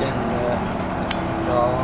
Dạ, dạ. chẳng đó